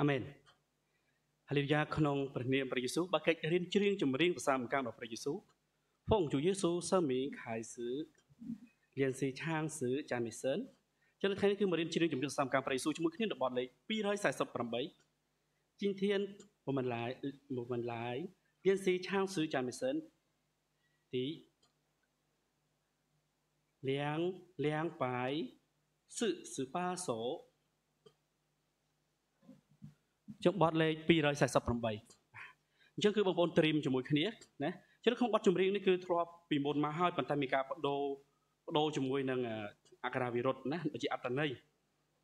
អាមែនហាឡេលូយ៉ាក្នុងព្រះនាមព្រះយេស៊ូវបើកិច្ចរៀនច្រៀងចម្រៀងប្រសាមកម្មរបស់ព្រះយេស៊ូវ奉主耶稣生命开始练习唱诗赞美神ចឹងថ្ងៃនេះគឺមករៀនច្រៀងចម្រៀងប្រសាមកម្មព្រះយេស៊ូវជាមួយគ្នានៅបទលេខ248今天我们来我们来练习唱诗赞美神第两两百四十八首ចុះបទលេ ខ248អញ្ចឹងគឺបងប្អូនត្រៀមជាមួយគ្នាណាចឹងក្នុងបទចម្រៀងនេះគឺធ្លាប់ពីមុនមកហើយប៉ុន្តែមានការបដូរបដូរជាមួយនឹងអក្ខរាវិរុទ្ធណាជាអត្តន័យ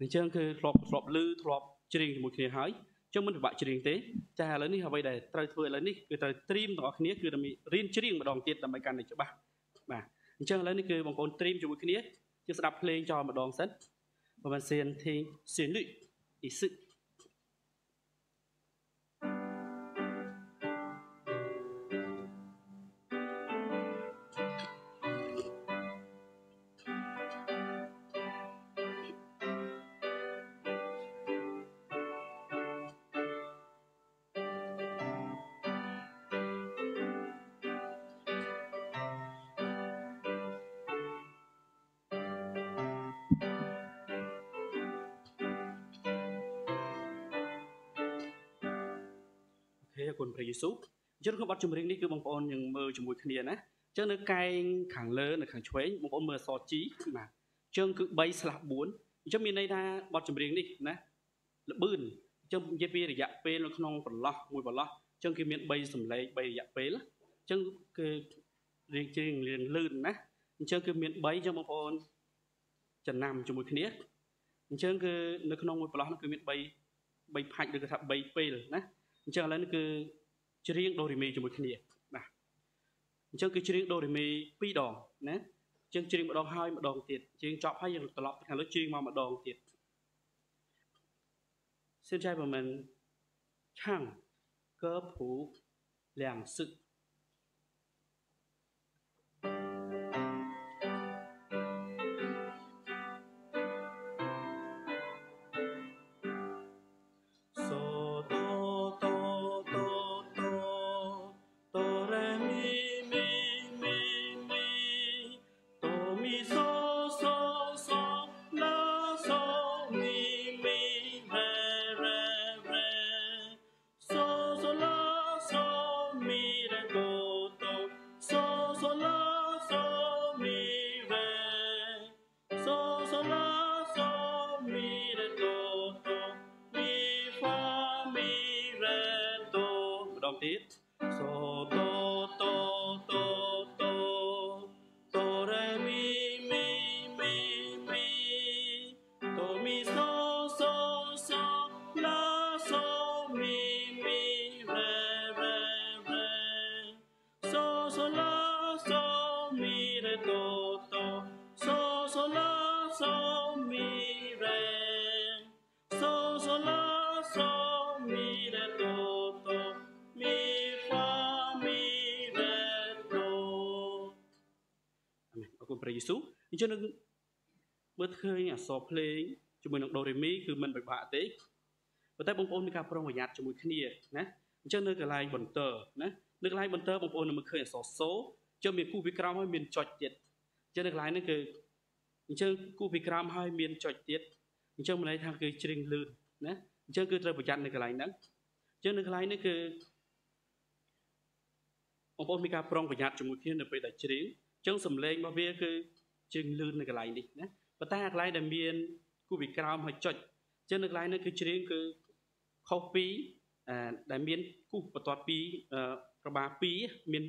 អញ្ចឹងគឺធ្លាប់ធ្លាប់លឺធ្លាប់ច្រៀងជាមួយគ្នាហើយចឹងមិនពិបាកច្រៀងទេចាឥឡូវនេះអ្វីដែលត្រូវធ្វើឥឡូវនេះគឺត្រូវត្រៀមទាំងអស់គ្នាគឺដើម្បីរៀនច្រៀងម្ដងទៀតដើម្បីកាន់តែច្បាស់បាទអញ្ចឹងឥឡូវនេះគឺបងប្អូនត្រៀមជាមួយគ្នាជាស្ដាប់ភ្លេងចោលម្ដងសិនបើមិនសៀនធីងសៀនលុយអ៊ីសឹក thế គុណព្រះយេស៊ូវអញ្ចឹងក្នុងបទចម្រៀងនេះគឺបងប្អូនយើងមើលជាមួយគ្នាណាអញ្ចឹងនៅកែងខាងលើនៅខាងឆ្វេងបងប្អូនមើលអក្សរ G បាទអញ្ចឹងគឺ3ស្លាស់4អញ្ចឹងមានន័យថាបទចម្រៀងនេះណាល្បឿនអញ្ចឹងនិយាយពីរយៈពេលនៅក្នុងប្រឡោះមួយប្រឡោះអញ្ចឹងគឺមាន3សម្លេង3រយៈពេលអញ្ចឹងគឺរៀងច្រៀងរៀងលឿនណាអញ្ចឹងគឺមាន3អញ្ចឹងបងប្អូនចំណាំជាមួយគ្នាអញ្ចឹងគឺនៅក្នុងមួយប្រឡោះនោះគឺមាន3 3ផាច់ឬក៏ថា3ពេលណា អញ្ចឹងឥឡូវនេះគឺច្រៀងដូរេមីជាមួយគ្នាបាទអញ្ចឹងគឺច្រៀងដូរេមី2ដងណាអញ្ចឹងច្រៀងម្ដងហើយម្ដងទៀតច្រៀងចប់ហើយយើងត្រឡប់ទៅខាងលើច្រៀងមកម្ដងទៀត现在我们唱歌谱两次 ស៊ូវអញ្ចឹងនឹងមើលឃើញអក្សរភ្លេងជាមួយនឹងដូរេមីគឺមិនពិបាកទេប៉ុន្តែបងប្អូនមានការប្រុងប្រយ័ត្នជាមួយគ្នាណាអញ្ចឹងនៅកន្លែងបន្ទើណានៅកន្លែងបន្ទើបងប្អូននឹងមើលឃើញអក្សរសូអញ្ចឹងមានគូពីក្រោមហើយមានចុចទៀតអញ្ចឹងនៅកន្លែងនេះគឺអញ្ចឹងគូពីក្រោមហើយមានចុចទៀតអញ្ចឹងមិនន័យថាគឺជ្រៀងលឿនណាអញ្ចឹងគឺត្រូវប្រយ័ត្ននៅកន្លែងហ្នឹងអញ្ចឹងនៅកន្លែងនេះគឺបងប្អូនមានការប្រុងប្រយ័ត្នជាមួយគ្នានៅពេលដែលច្រៀងអញ្ចឹងសំឡេងរបស់វាគឺ ជ្រៀងលឿននៅកន្លែងនេះណាប៉ុន្តែកន្លែងដែលមានគូពីក្រោមហើយចុចអញ្ចឹងនៅកន្លែងនេះគឺច្រៀងគឺខុសពីអឺដែលមានគូបន្ទាត់ពីអឺរបា2មាន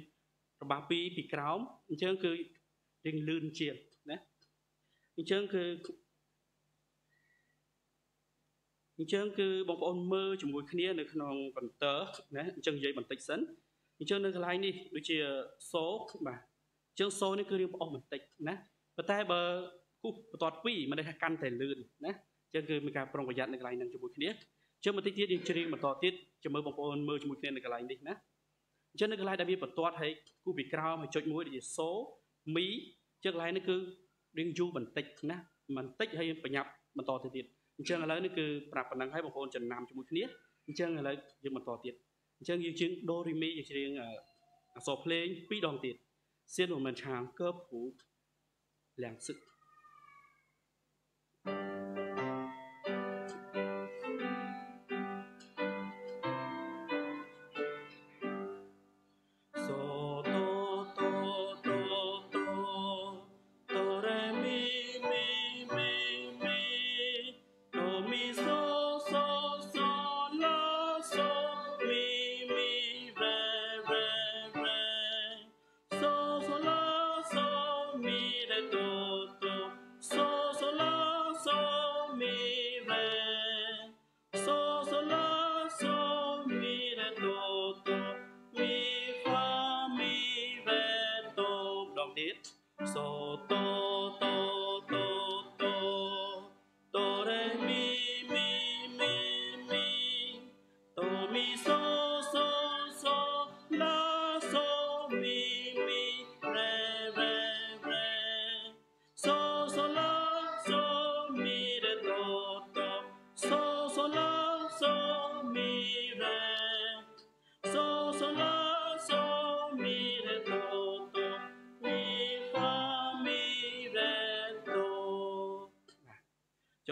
របា2ពីក្រោមអញ្ចឹងគឺរៀងលឿនជាងណាអញ្ចឹងគឺអញ្ចឹងគឺបងប្អូនមើលជាមួយគ្នានៅក្នុងបន្ទើណាអញ្ចឹងនិយាយបន្តិចសិនអញ្ចឹងនៅកន្លែងនេះដូចជាសូបាទអញ្ចឹងសូនេះគឺរៀងប្អស់បន្តិចណា ប៉ុន្តែបើគូបន្ទាត់ពីមិនได้ថាកាន់តែលឿនណាអញ្ចឹងគឺមានការប្រុងប្រយ័ត្ននៅកន្លែងហ្នឹងជាមួយគ្នាអញ្ចឹងបន្តិចទៀតយើងច្រៀងបន្តទៀតចាំមើលបងប្អូនមើលជាមួយគ្នានៅកន្លែងនេះណាអញ្ចឹងនៅកន្លែងដែលវាបន្ទាត់ហើយគូពីក្រោមហើយចុចមួយដូចជាសូមីអញ្ចឹងកន្លែងនេះគឺរៀងយូរបន្តិចណាបន្តិចហើយបញ្ញាប់បន្តទៅទៀតអញ្ចឹងឥឡូវនេះគឺប្រាប់ប៉ុណ្ណឹងហើយបងប្អូនចំណាំជាមួយគ្នាអញ្ចឹងឥឡូវយើងបន្តទៀតអញ្ចឹងយើងជាងដូរីមីយើងច្រៀងអក្សរភ្លេងពីរដងទៀតសៀនមិនមែនឆាងកើភូ លៀង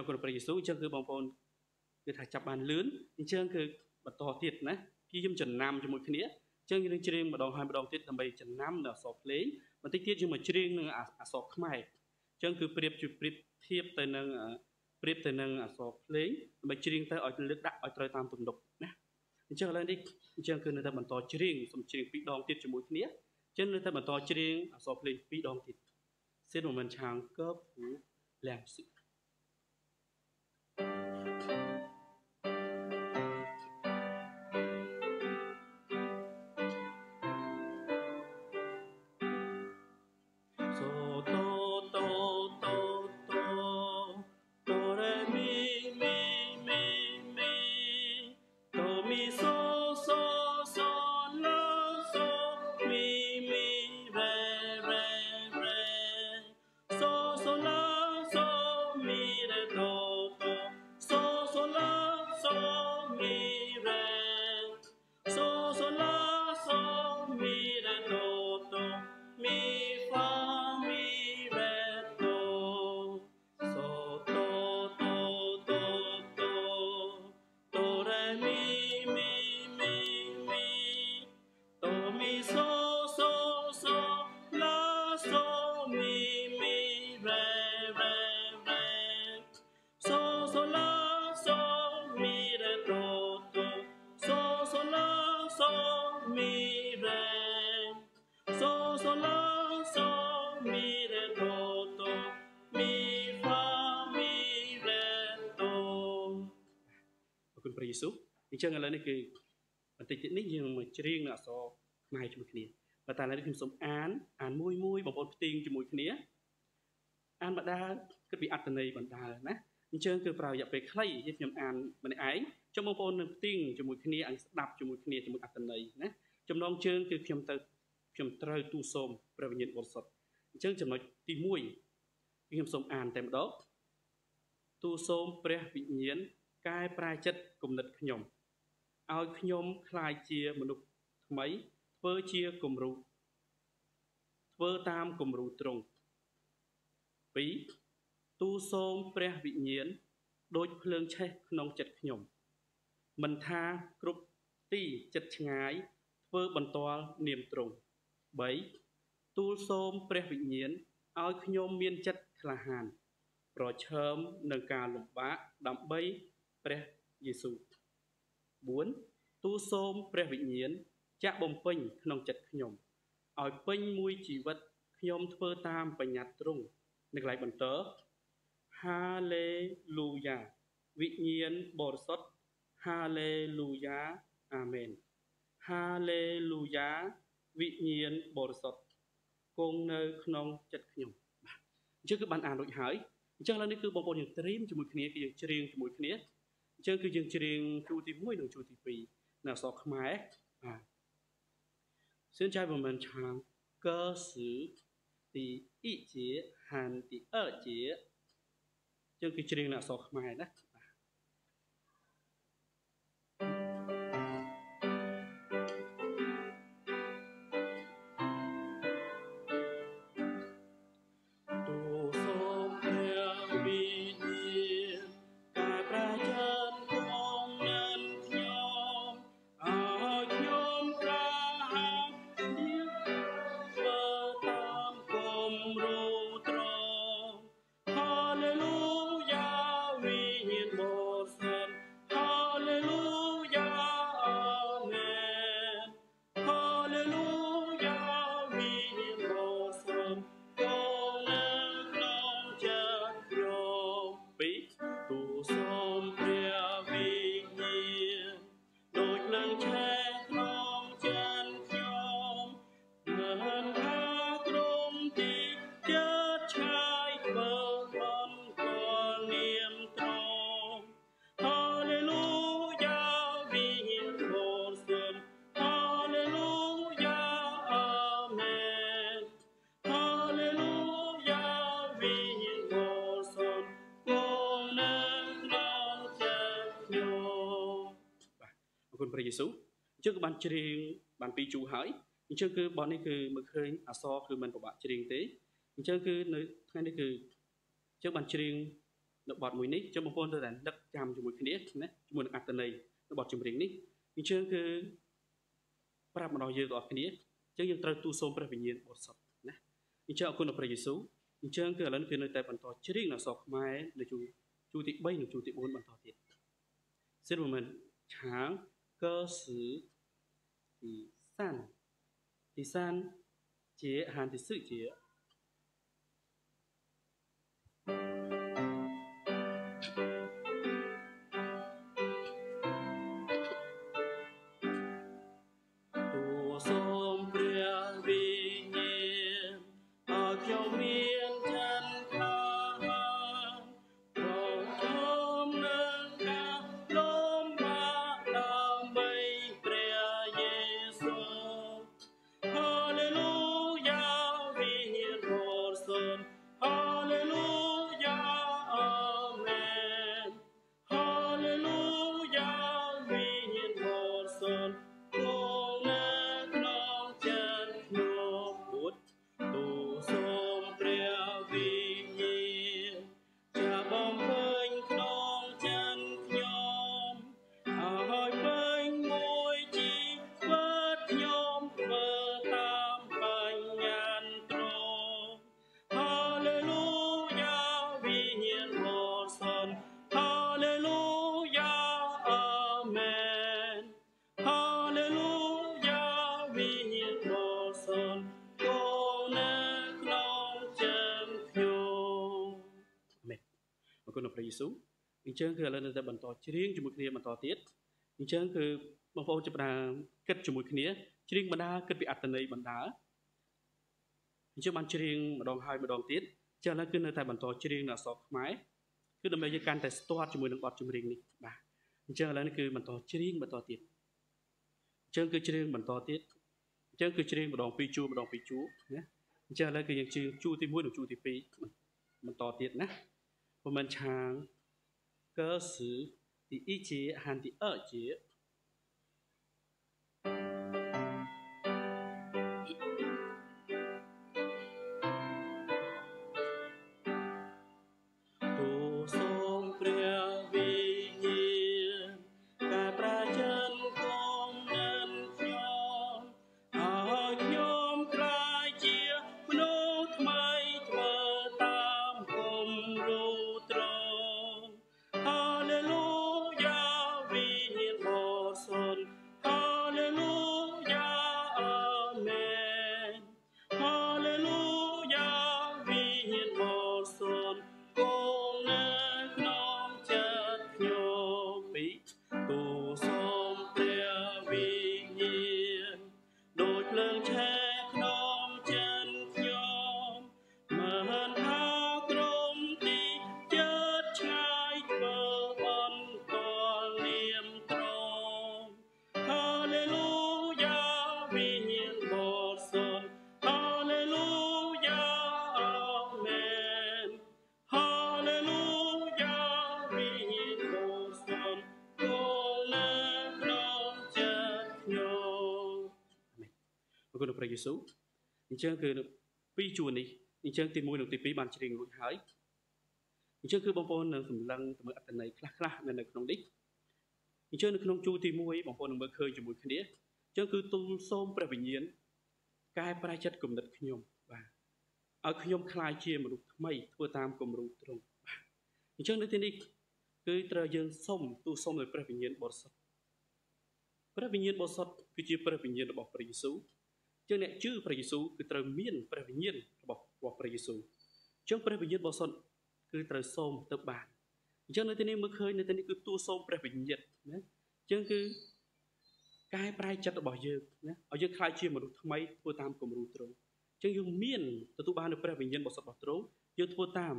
សឹកចូលក្នុងព្រះយេស៊ូវអញ្ចឹងគឺបងប្អូនគឺថាចាប់បានលឿនអញ្ចឹងគឺបន្តទៀតណាព្យាយាមចំណាំជាមួយគ្នាអញ្ចឹងយើងច្រៀងម្ដងហើយម្ដងទៀតដើម្បីចំណាំនៅអក្សរភ្លេងបន្តិចទៀតយើងមកច្រៀងនឹងអក្សរខ្មែរអញ្ចឹងគឺប្រៀបជាប្រៀបធៀបទៅនឹងប្រៀបទៅនឹងអក្សរភ្លេងដើម្បីច្រៀងទៅឲ្យលើកដាក់ឲ្យត្រូវតាមទំនុកណាអញ្ចឹងឥឡូវនេះអញ្ចឹងគឺនៅតែបន្តច្រៀងសូមច្រៀងពីរដងទៀតជាមួយគ្នាអញ្ចឹងនៅតែបន្តច្រៀងអក្សរភ្លេងពីរដងទៀត Xin một mình chàng cơ phú làm sự យេស៊ូវអញ្ចឹងឥឡូវនេះគឺបន្តិចទៀតនេះយើងមកច្រៀងនៅអក្សរខ្មែរជាមួយគ្នាបើតែឥឡូវនេះខ្ញុំសូមអានអានមួយមួយបងប្អូនផ្ទៀងជាមួយគ្នាអានបដាគិតពីអត្តន័យបណ្ដាលណាអញ្ចឹងគឺប្រើរយៈពេលខ្លីយើងខ្ញុំអានម្នាក់ឯងចុះបងប្អូននឹងផ្ទៀងជាមួយគ្នាអាចស្ដាប់ជាមួយគ្នាជាមួយអត្តន័យណា ចំណងជើងគឺខ្ញុំទៅខ្ញុំត្រូវទូសូមព្រះវិញ្ញាណបរិសុទ្ធអញ្ចឹងចំណុចទី1ខ្ញុំសូមអានតែម្ដងទូសូមព្រះវិញ្ញាណកែប្រែចិត្តគំនិតខ្ញុំឲ្យខ្ញុំក្លាយជាមនុស្សថ្មីធ្វើជាគំរូធ្វើតាមគំរូត្រង់2ទូសូមព្រះវិញ្ញាណដូចភ្លើងឆេះក្នុងចិត្តខ្ញុំមិនថាគ្រប់ទីចិត្តឆ្ងាយ ធ្វើបន្ទាល់នាមត្រង់3ទូលសូមព្រះវិញ្ញាណឲ្យខ្ញុំមានចិត្តក្លាហាន ប្រឈមនឹងការលំបាកដើម្បីព្រះយេស៊ូវ4ទូសូមព្រះវិញ្ញាណចាក់បំពេញក្នុងចិត្តខ្ញុំឲ្យពេញមួយជីវិតខ្ញុំធ្វើតាមបញ្ញត្តិទ្រង់នៅកន្លែងបន្តហាឡេលូយ៉ាវិញ្ញាណបរិសុទ្ធហាឡេលូយ៉ាអាមែន ហាឡេលូយ៉ាវិញ្ញាណបរិសុទ្ធគង់នៅក្នុងចិត្តខ្ញុំបាទអញ្ចឹងគឺបានអានរួចហើយអញ្ចឹងឥឡូវនេះគឺបងប្អូនយើងត្រៀមជាមួយគ្នាគឺយើងច្រៀងជាមួយគ្នាអញ្ចឹងគឺយើងច្រៀងជួរទី1និងជួរទី2នៅអក្សរខ្មែរបាទ现在我们唱歌词第一节和第二节ចឹងគឺច្រៀងនៅអក្សរខ្មែរណា ស៊ូវអញ្ចឹងក៏បានច្រៀងបានពីរជួរហើយអញ្ចឹងគឺបទនេះគឺមើលឃើញអសរគឺមិនពិបាកច្រៀងទេអញ្ចឹងគឺនៅថ្ងៃនេះគឺអញ្ចឹងបានច្រៀងនៅបទមួយនេះអញ្ចឹងបងប្អូនត្រូវតែដឹកចាំជាមួយគ្នាណាជាមួយនឹងអត្តន័យនៅបទចម្រៀងនេះអញ្ចឹងគឺប្រាប់មកដល់យើងទាំងអស់គ្នាអញ្ចឹងយើងត្រូវទូលសូមព្រះវិញ្ញាណបរិសុទ្ធណាអញ្ចឹងអរគុណដល់ព្រះយេស៊ូវអញ្ចឹងគឺឥឡូវគឺនៅតែបន្តច្រៀងនៅអសរខ្មែរនៅជួជួទី3និងជួទី4បន្តទៀតសិនមិនខាង 歌词第三第三节和第四节。 ស៊ូអញ្ចឹងគឺឥឡូវនៅតែបន្តច្រៀងជាមួយគ្នាបន្តទៀតអញ្ចឹងគឺបងប្អូនចាប់ផ្ដើមគិតជាមួយគ្នាច្រៀងបណ្ដាគិតពីអត្តន័យបណ្ដាអញ្ចឹងបានច្រៀងម្ដងហើយម្ដងទៀតចឹងឥឡូវគឺនៅតែបន្តច្រៀងនៅអក្សរខ្មែរគឺដើម្បីយើងកាន់តែស្ទាត់ជាមួយនឹងបទចម្រៀងនេះបាទអញ្ចឹងឥឡូវនេះគឺបន្តច្រៀងបន្តទៀតអញ្ចឹងគឺច្រៀងបន្តទៀតអញ្ចឹងគឺច្រៀងម្ដងពីរជួរម្ដងពីរជួរណាអញ្ចឹងឥឡូវគឺយើងច្រៀងជួរទី1និងជួរទី2បន្តទៀតណា 我们唱歌词第一节和第二节。 ព្រះយេស៊ូវអញ្ចឹងគឺពីរជួរនេះអញ្ចឹងទី1និងទី2បានជ្រាបរួចហើយអញ្ចឹងគឺបងប្អូននឹងសម្លឹងទៅមើលអត្ថន័យខ្លះៗនៅក្នុងនេះអញ្ចឹងនៅក្នុងជួរទី1បងប្អូននឹងមើលឃើញជាមួយគ្នាអញ្ចឹងគឺទូលសូមព្រះវិញ្ញាណកែប្រែចិត្តគំនិតខ្ញុំបាទឲ្យខ្ញុំក្លាយជាមនុស្សថ្មីធ្វើតាមគំរូទ្រង់បាទអញ្ចឹងនៅទីនេះគឺត្រូវយើងសុំទូលសូមដោយព្រះវិញ្ញាណបរិសុទ្ធព្រះវិញ្ញាណបរិសុទ្ធគឺជាព្រះវិញ្ញាណរបស់ព្រះយេស៊ូវ ចឹងអ្នកជឿព្រះយេស៊ូវគឺត្រូវមានព្រះវិញ្ញាណរបស់របស់ព្រះយេស៊ូវចឹងព្រះវិញ្ញាណបរិសុទ្ធគឺត្រូវសូមទៅបានអញ្ចឹងនៅទីនេះមើលឃើញនៅទីនេះគឺទូសូមព្រះវិញ្ញាណណាអញ្ចឹងគឺកែប្រែចិត្តរបស់យើងណាឲ្យយើងខ្លាចជាមនុស្សថ្មីធ្វើតាមគំរូទ្រង់អញ្ចឹងយើងមានទទួលបាននូវព្រះវិញ្ញាណបរិសុទ្ធរបស់ទ្រង់យើងធ្វើតាម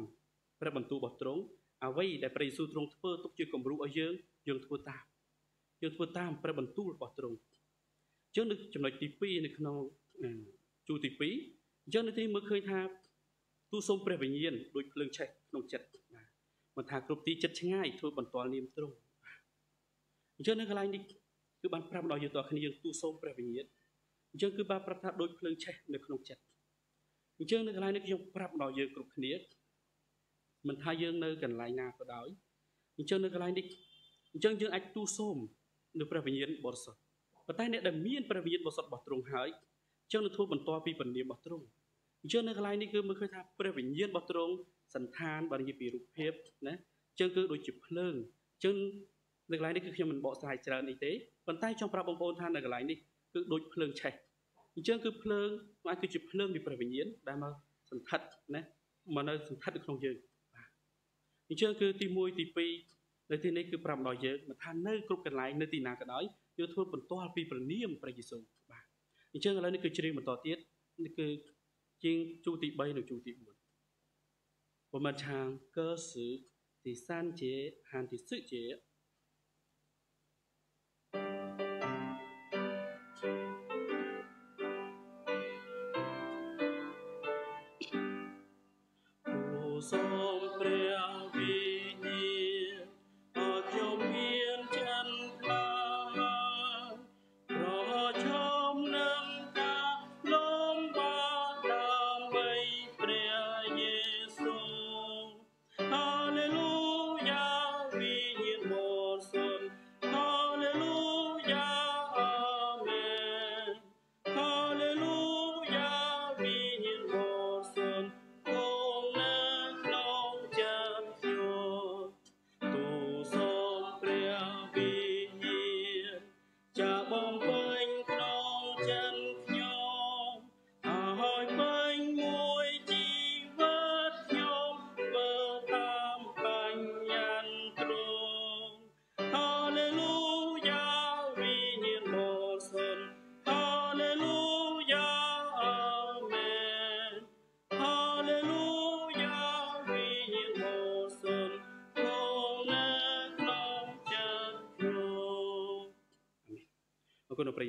ព្រះបន្ទូលរបស់ទ្រង់អ្វីដែលព្រះយេស៊ូវទ្រង់ធ្វើទុកជាគំរូឲ្យយើងយើងធ្វើតាមយើងធ្វើតាមព្រះបន្ទូលរបស់ទ្រង់ ចឹងនៅចំណុចទី2នៅក្នុងជួរទី2អញ្ចឹងនៅទីមើលឃើញថាទូសូមព្រះវិញ្ញាណដូចភ្លើងឆេះក្នុងចិត្តបាទមិនថាគ្រប់ទីចិត្តឆ្ងាយធ្វើបន្ទាល់នាមទ្រង់អញ្ចឹងនៅកន្លែងនេះគឺគឺបានប្រាប់ដល់យើងតគ្នាយើងទូសូមព្រះវិញ្ញាណអញ្ចឹងគឺបានប្រាប់ថាដូចភ្លើងឆេះនៅក្នុងចិត្តអញ្ចឹងនៅកន្លែងនេះខ្ញុំប្រាប់ដល់យើងគ្រប់គ្នាមិនថាយើងនៅកន្លែងណាក៏ដោយអញ្ចឹងនៅកន្លែងនេះអញ្ចឹងយើងអាចទូសូមនៅព្រះវិញ្ញាណបរិសុទ្ធ ប៉ុន្តែអ្នកដែលមានព្រះវិញ្ញាណបរិសុទ្ធរបស់ទ្រង់ហើយអញ្ចឹងនឹងធ្វើបន្តពីពលារបស់ទ្រង់អញ្ចឹងនៅកន្លែងនេះគឺមើលឃើញថាព្រះវិញ្ញាណរបស់ទ្រង់សន្តានបាននិយាយពីរូបភាពណាអញ្ចឹងគឺដូចជាភ្លើងអញ្ចឹងនៅកន្លែងនេះគឺខ្ញុំមិនបកស្រាយច្រើននេះទេប៉ុន្តែចង់ប្រាប់បងប្អូនថានៅកន្លែងនេះគឺដូចភ្លើងឆេះអញ្ចឹងគឺភ្លើងអាចគឺជាភ្លើងពីព្រះវិញ្ញាណដែលមកសន្ធិដ្ឋណាមកនៅសន្ធិដ្ឋនៅក្នុងយើងបាទអញ្ចឹងគឺទី1ទី2នៅទីនេះគឺប្រាប់ដល់យើងថានៅគ្រប់កន្លែងនៅទីណាក៏ដោយ យើងធ្វើបន្ទាល់ពីព្រះនាមព្រះយេស៊ូវបាទអញ្ចឹងឥឡូវនេះគឺជ្រៀងបន្តទៀតនេះគឺជាងជួទី3និងជួទី4我们唱歌时第三节和第四节គុណ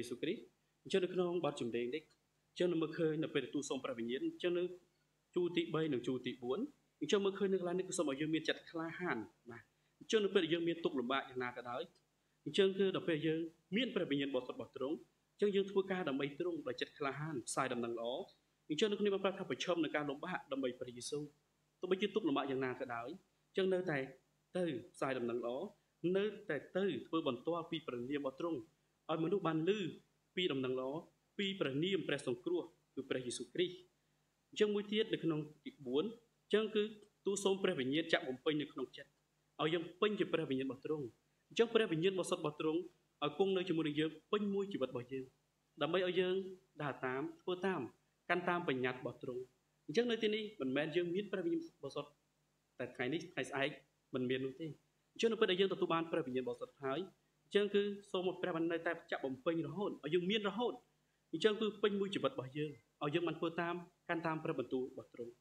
ស៊ូវគ្រីស្ទអញ្ចឹងនៅក្នុងបទចម្រៀងនេះអញ្ចឹងនៅមើលឃើញនៅពេលទទួលសូមព្រះវិញ្ញាណអញ្ចឹងនៅជួរទី3និងជួរទី4អញ្ចឹងមើលឃើញនៅកន្លែងនេះគឺសូមឲ្យយើងមានចិត្តក្លាហានបាទអញ្ចឹងនៅពេលដែលយើងមានទុក្ខលំបាកយ៉ាងណាក៏ដោយអញ្ចឹងគឺដល់ពេលយើងមានព្រះវិញ្ញាណបរិសុទ្ធរបស់ទ្រង់អញ្ចឹងយើងធ្វើការដើម្បីទ្រង់ដោយចិត្តក្លាហានផ្សាយដំណឹងល្អអញ្ចឹងនៅក្នុងបានប្រាប់ថាប្រឈមនឹងការលំបាកដើម្បីព្រះយេស៊ូវទោះបីជាទុក្ខលំបាកយ៉ាងណាក៏ដោយអញ្ចឹងនៅតែទៅផ្សាយដំណឹងល្អនៅតែទៅធ្វើបន្តពីព្រះនាមរបស់ទ្រង់ ឲ្យមនុស្សបានឮពីដំណឹងល្អពីព្រះនាមព្រះសង្គ្រោះគឺព្រះយេស៊ូវគ្រីស្ទអញ្ចឹងមួយទៀតនៅក្នុងទី4អញ្ចឹងគឺទូសូមព្រះវិញ្ញាណចាក់បំពេញនៅក្នុងចិត្តឲ្យយើងពេញជាព្រះវិញ្ញាណរបស់ទ្រង់អញ្ចឹងព្រះវិញ្ញាណបរិសុទ្ធរបស់ទ្រង់ឲ្យគង់នៅជាមួយនឹងយើងពេញមួយជីវិតរបស់យើងដើម្បីឲ្យយើងដើរតាមធ្វើតាមកាន់តាមបញ្ញត្តិរបស់ទ្រង់អញ្ចឹងនៅទីនេះមិនមែនយើងមានព្រះវិញ្ញាណបរិសុទ្ធតែថ្ងៃនេះថ្ងៃស្អែកមិនមាននោះទេអញ្ចឹងនៅពេលដែលយើងទទួលបានព្រះវិញ្ញាណបរិសុទ្ធហើយ អញ្ចឹងគឺសូមឲ្យព្រះបាននៅតែចាក់បំពេញរហូតឲ្យយើងមានរហូតអញ្ចឹងគឺពេញមួយជីវិតរបស់យើងឲ្យយើងបានធ្វើតាមកាន់តាមព្រះបន្ទូលរបស់ទ្រង់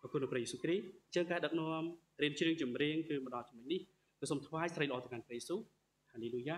អរគុណព្រះយេស៊ូវគ្រីស្ទអញ្ចឹងការដឹកនាំរៀនជ្រៀងចម្រៀងគឺមកដល់ចំណុចនេះគឺសូមថ្វាយស្រីល្អទៅកាន់ព្រះយេស៊ូវហាឡេលូយ៉ា